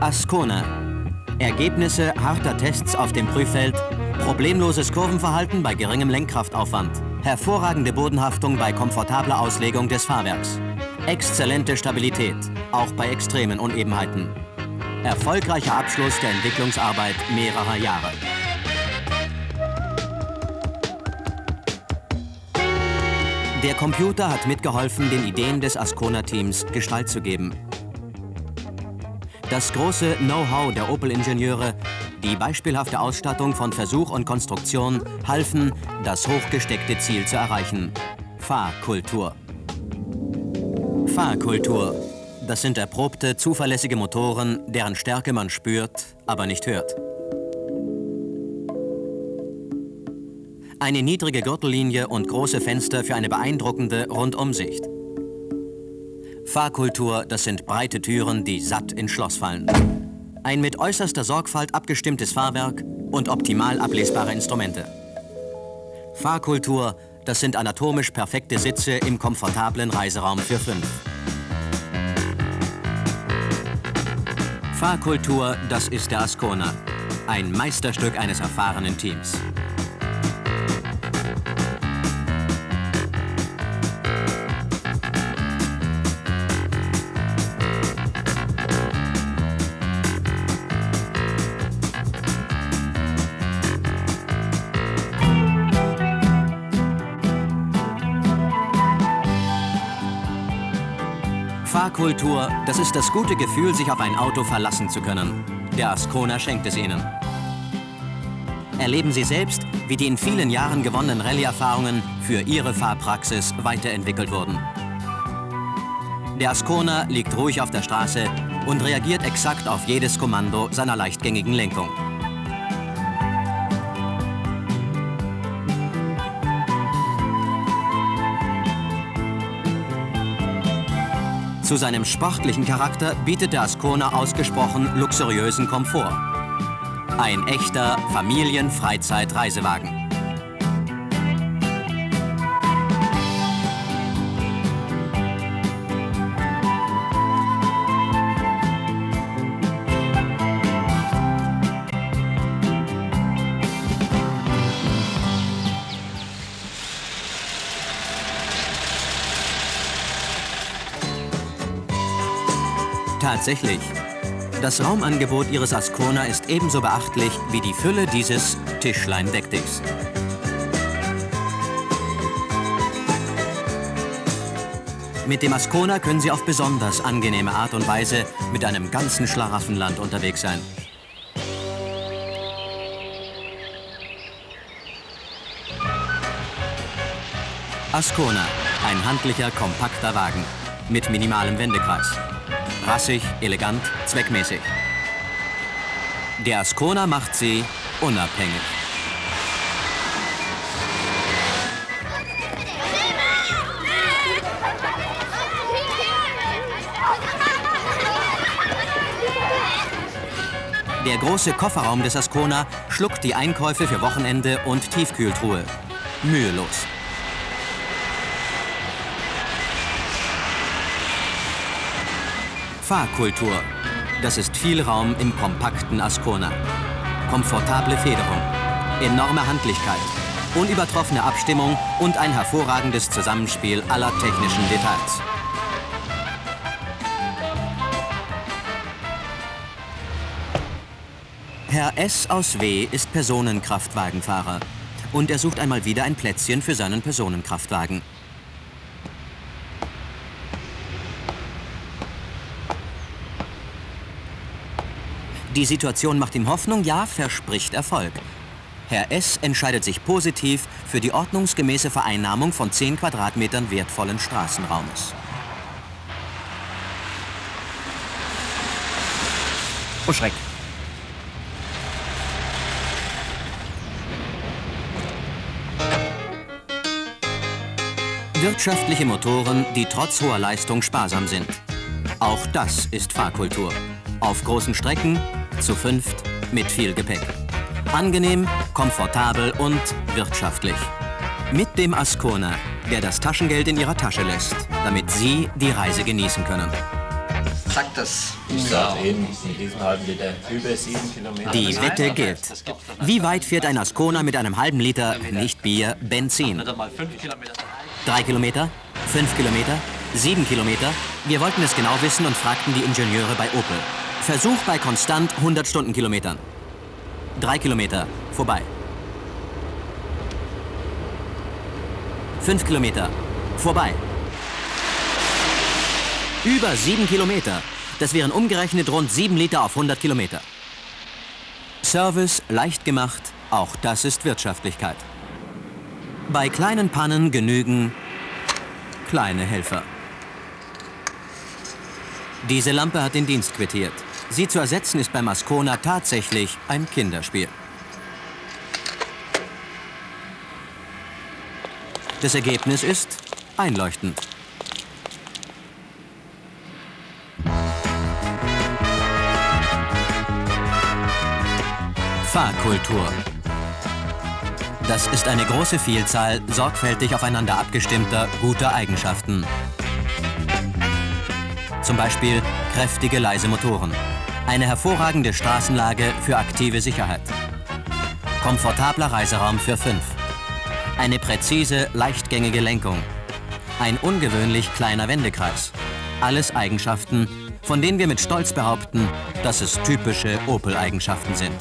Ascona. Ergebnisse harter Tests auf dem Prüffeld, problemloses Kurvenverhalten bei geringem Lenkkraftaufwand, hervorragende Bodenhaftung bei komfortabler Auslegung des Fahrwerks, exzellente Stabilität, auch bei extremen Unebenheiten. Erfolgreicher Abschluss der Entwicklungsarbeit mehrerer Jahre. Der Computer hat mitgeholfen, den Ideen des Ascona-Teams Gestalt zu geben. Das große Know-how der Opel-Ingenieure, die beispielhafte Ausstattung von Versuch und Konstruktion halfen, das hochgesteckte Ziel zu erreichen. Fahrkultur. Fahrkultur. Das sind erprobte, zuverlässige Motoren, deren Stärke man spürt, aber nicht hört. Eine niedrige Gürtellinie und große Fenster für eine beeindruckende Rundumsicht. Fahrkultur, das sind breite Türen, die satt ins Schloss fallen. Ein mit äußerster Sorgfalt abgestimmtes Fahrwerk und optimal ablesbare Instrumente. Fahrkultur, das sind anatomisch perfekte Sitze im komfortablen Reiseraum für fünf. Fahrkultur, das ist der Ascona. Ein Meisterstück eines erfahrenen Teams. Fahrkultur, das ist das gute Gefühl, sich auf ein Auto verlassen zu können. Der Ascona schenkt es Ihnen. Erleben Sie selbst, wie die in vielen Jahren gewonnenen Rallye-Erfahrungen für Ihre Fahrpraxis weiterentwickelt wurden. Der Ascona liegt ruhig auf der Straße und reagiert exakt auf jedes Kommando seiner leichtgängigen Lenkung. Zu seinem sportlichen Charakter bietet der Ascona ausgesprochen luxuriösen Komfort. Ein echter Familien-Freizeit-Reisewagen. Tatsächlich. Das Raumangebot Ihres Ascona ist ebenso beachtlich wie die Fülle dieses Tischlein deck dichs. Mit dem Ascona können Sie auf besonders angenehme Art und Weise mit einem ganzen Schlaraffenland unterwegs sein. Ascona, ein handlicher, kompakter Wagen mit minimalem Wendekreis. Rassig, elegant, zweckmäßig. Der Ascona macht sie unabhängig. Der große Kofferraum des Ascona schluckt die Einkäufe für Wochenende und Tiefkühltruhe. Mühelos. Fahrkultur. Das ist viel Raum im kompakten Ascona. Komfortable Federung, enorme Handlichkeit, unübertroffene Abstimmung und ein hervorragendes Zusammenspiel aller technischen Details. Herr S. aus W. ist Personenkraftwagenfahrer und er sucht einmal wieder ein Plätzchen für seinen Personenkraftwagen. Die Situation macht ihm Hoffnung, ja, verspricht Erfolg. Herr S. entscheidet sich positiv für die ordnungsgemäße Vereinnahmung von 10 Quadratmetern wertvollen Straßenraumes. Oh Schreck! Wirtschaftliche Motoren, die trotz hoher Leistung sparsam sind. Auch das ist Fahrkultur. Auf großen Strecken zu fünft mit viel Gepäck. Angenehm, komfortabel und wirtschaftlich. Mit dem Ascona, der das Taschengeld in Ihrer Tasche lässt, damit Sie die Reise genießen können. sagt das? Ich sage Ihnen, mit diesem halben Liter über sieben Kilometer. Die Wette gilt. Wie weit fährt ein Ascona mit einem halben Liter, nicht Bier, Benzin? Drei Kilometer? Fünf Kilometer? Sieben Kilometer? Wir wollten es genau wissen und fragten die Ingenieure bei Opel. Versuch bei konstant 100 Stundenkilometern. Drei Kilometer, vorbei. Fünf Kilometer, vorbei. Über sieben Kilometer. Das wären umgerechnet rund sieben Liter auf 100 Kilometer. Service leicht gemacht, auch das ist Wirtschaftlichkeit. Bei kleinen Pannen genügen kleine Helfer. Diese Lampe hat den Dienst quittiert. Sie zu ersetzen ist beim Ascona tatsächlich ein Kinderspiel. Das Ergebnis ist einleuchtend. Fahrkultur. Das ist eine große Vielzahl sorgfältig aufeinander abgestimmter, guter Eigenschaften. Zum Beispiel kräftige, leise Motoren. Eine hervorragende Straßenlage für aktive Sicherheit. Komfortabler Reiseraum für fünf. Eine präzise, leichtgängige Lenkung. Ein ungewöhnlich kleiner Wendekreis. Alles Eigenschaften, von denen wir mit Stolz behaupten, dass es typische Opel-Eigenschaften sind.